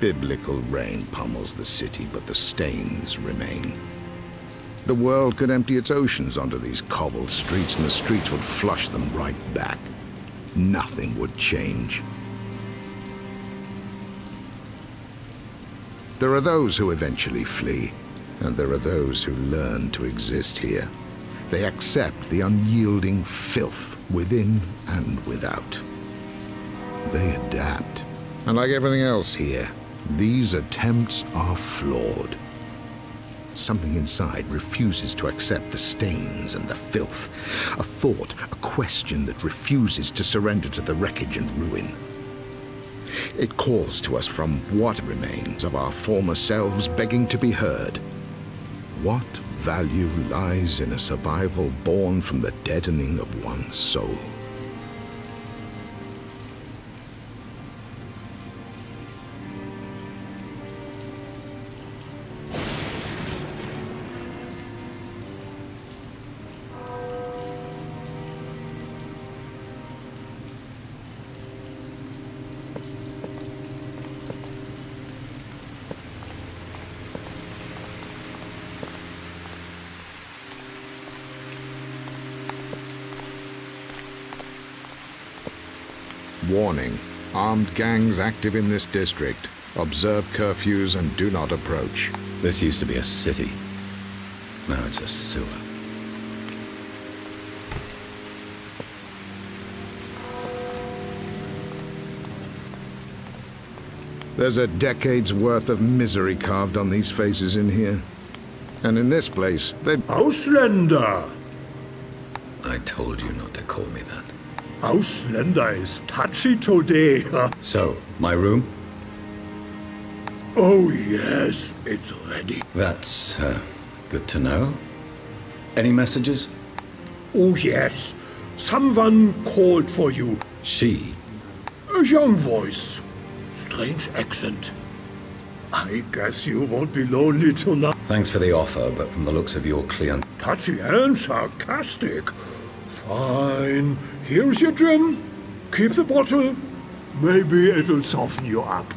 Biblical rain pummels the city, but the stains remain. The world could empty its oceans onto these cobbled streets, and the streets would flush them right back. Nothing would change. There are those who eventually flee, and there are those who learn to exist here. They accept the unyielding filth within and without. They adapt. And like everything else here, these attempts are flawed. Something inside refuses to accept the stains and the filth. A thought, a question that refuses to surrender to the wreckage and ruin. It calls to us from what remains of our former selves begging to be heard. What value lies in a survival born from the deadening of one's soul? Warning. Armed gangs active in this district. Observe curfews and do not approach. This used to be a city. Now it's a sewer. There's a decade's worth of misery carved on these faces in here. And in this place, they... Ausländer! I told you not to call me that. Ausländer is touchy today. So, my room? oh yes, it's ready. That's, uh, good to know. Any messages? Oh yes, someone called for you. She? A young voice. Strange accent. I guess you won't be lonely tonight. Thanks for the offer, but from the looks of your client... Touchy and sarcastic. Fine. Here's your gin. Keep the bottle. Maybe it'll soften you up.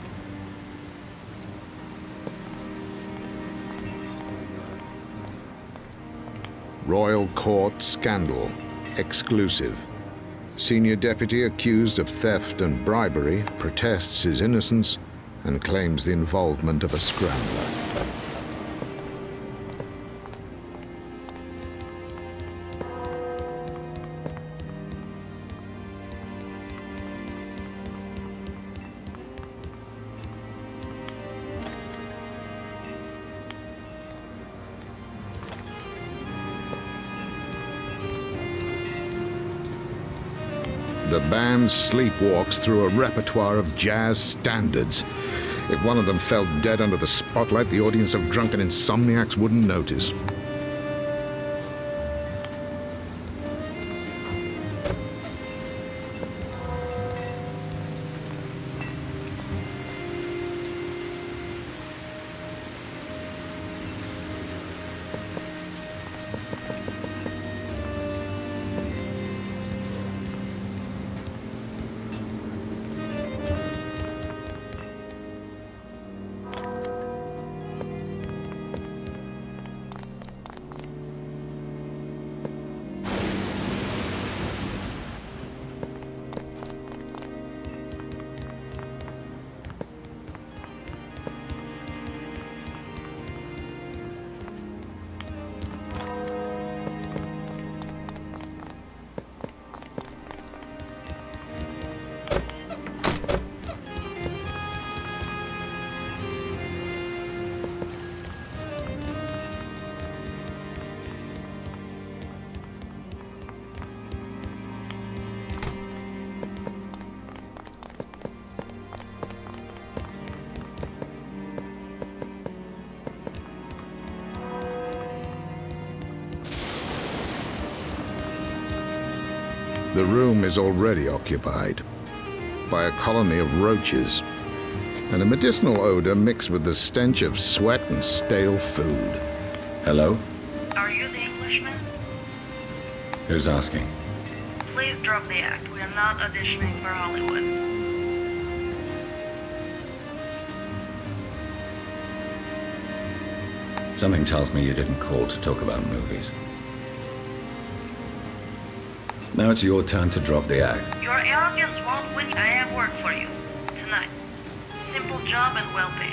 Royal Court scandal. Exclusive. Senior deputy accused of theft and bribery protests his innocence and claims the involvement of a scrambler. The band sleepwalks through a repertoire of jazz standards. If one of them fell dead under the spotlight, the audience of drunken insomniacs wouldn't notice. The room is already occupied by a colony of roaches, and a medicinal odor mixed with the stench of sweat and stale food. Hello? Are you the Englishman? Who's asking? Please drop the act. We are not auditioning for Hollywood. Something tells me you didn't call to talk about movies. Now it's your turn to drop the act. Your arrogance won't win. I have work for you. Tonight. Simple job and well paid.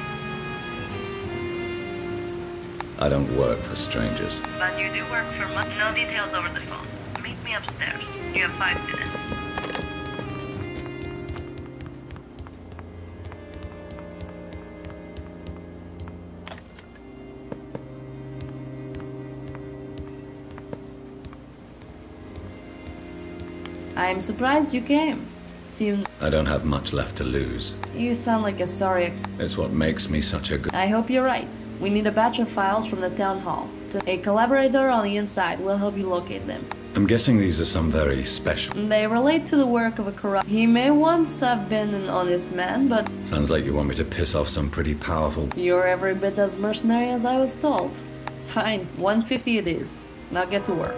I don't work for strangers. But you do work for money. No details over the phone. Meet me upstairs. You have five minutes. I'm surprised you came. Seems I don't have much left to lose. you sound like a sorry ex. It's what makes me such a good. I hope you're right. We need a batch of files from the town hall. A collaborator on the inside will help you locate them. I'm guessing these are some very special. They relate to the work of a corrupt. He may once have been an honest man, but Sounds like you want me to piss off some pretty powerful. you're every bit as mercenary as I was told. Fine, 150 it is. Now get to work.